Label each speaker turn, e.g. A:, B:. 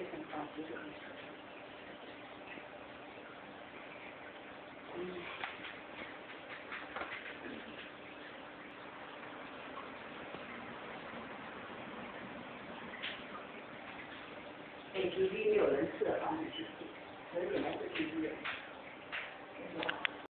A: 是。嗯。APP 六有人设，方式